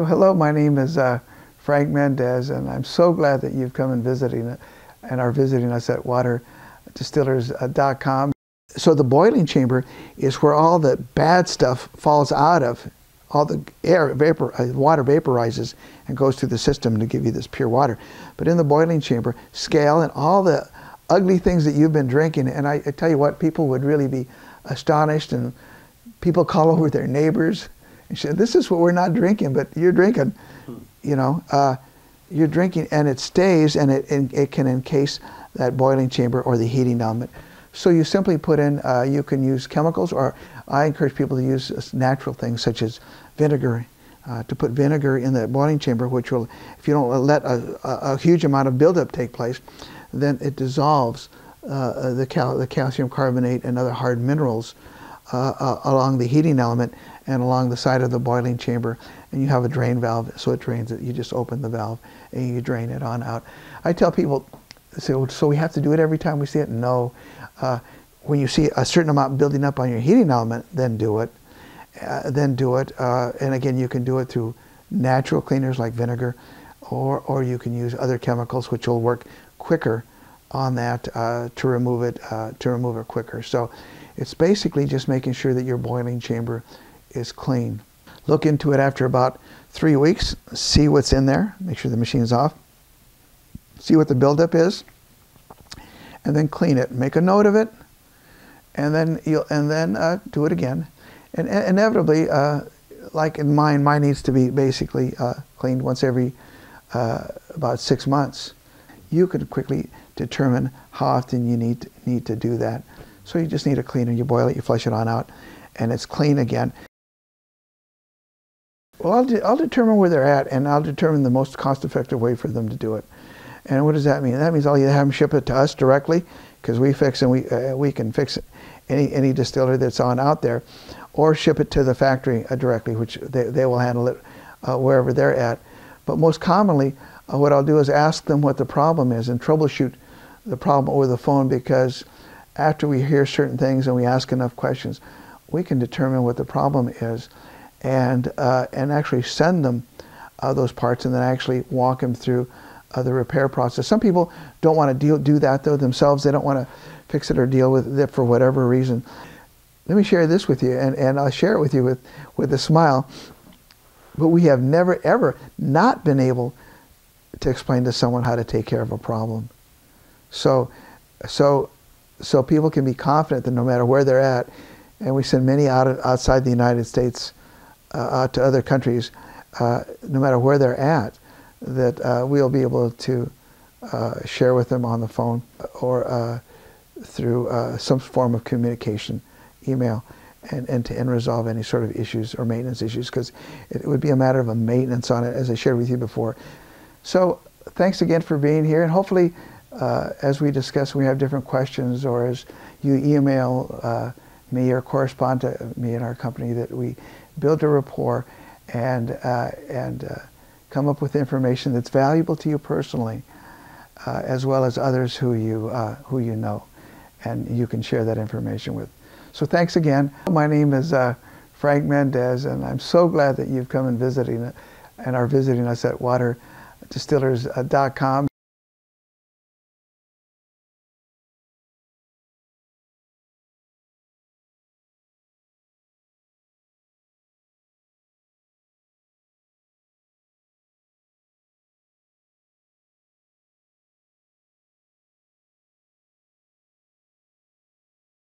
Well, hello, my name is uh, Frank Mendez, and I'm so glad that you've come and visiting and are visiting us at waterdistillers.com. So the boiling chamber is where all the bad stuff falls out of. All the air vapor, uh, water vaporizes and goes through the system to give you this pure water. But in the boiling chamber, scale and all the ugly things that you've been drinking, and I, I tell you what, people would really be astonished, and people call over their neighbors and say, "This is what we're not drinking, but you're drinking." You know, uh, you're drinking, and it stays, and it, it can encase that boiling chamber or the heating element. So you simply put in, uh, you can use chemicals, or I encourage people to use natural things such as vinegar. Uh, to put vinegar in the boiling chamber, which will, if you don't let a, a, a huge amount of buildup take place, then it dissolves uh, the, cal the, calcium carbonate and other hard minerals uh, uh, along the heating element and along the side of the boiling chamber. And you have a drain valve, so it drains it. You just open the valve and you drain it on out. I tell people, so, so we have to do it every time we see it? No. Uh, when you see a certain amount building up on your heating element, then do it. Uh, then do it. Uh, and again, you can do it through natural cleaners like vinegar, or, or you can use other chemicals which will work quicker on that uh, to remove it to remove it quicker. So it's basically just making sure that your boiling chamber is clean. Look into it after about three weeks. See what's in there. Make sure the machine's off. See what the buildup is and then clean it. Make a note of it, and then you'll, and then uh, do it again. And, inevitably, uh, like in mine, mine needs to be basically uh, cleaned once every uh, about six months. You can quickly determine how often you need need to do that. So you just need a cleaner. You boil it, you flush it on out, and it's clean again. Well, I'll, de I'll determine where they're at, and I'll determine the most cost-effective way for them to do it. And what does that mean? That means I'll either have them ship it to us directly, because we fix and we, uh, we can fix any, any distiller that's on out there, or ship it to the factory uh, directly, which they, they will handle it uh, wherever they're at. But most commonly, uh, what I'll do is ask them what the problem is and troubleshoot the problem over the phone because after we hear certain things and we ask enough questions, we can determine what the problem is and, uh, and actually send them uh, those parts and then actually walk them through uh, the repair process. Some people don't want to deal, do that though themselves. They don't want to fix it or deal with it for whatever reason. Let me share this with you, and, and I'll share it with you with, with a smile. But we have never, ever not been able to explain to someone how to take care of a problem. So, so, so people can be confident that no matter where they're at, and we send many out of, outside the United States uh, out to other countries, uh, no matter where they're at, that uh, we'll be able to uh, share with them on the phone or uh, through uh, some form of communication, email, and, and to and resolve any sort of issues or maintenance issues because it would be a matter of a maintenance on it as I shared with you before. So thanks again for being here and hopefully uh, as we discuss we have different questions or as you email uh, me or correspond to me and our company that we build a rapport and, and come up with information that's valuable to you personally, uh, as well as others who you, uh, who you know, and you can share that information with. So thanks again. My name is uh, Frank Mendez, and I'm so glad that you've come and visiting and are visiting us at waterdistillers.com.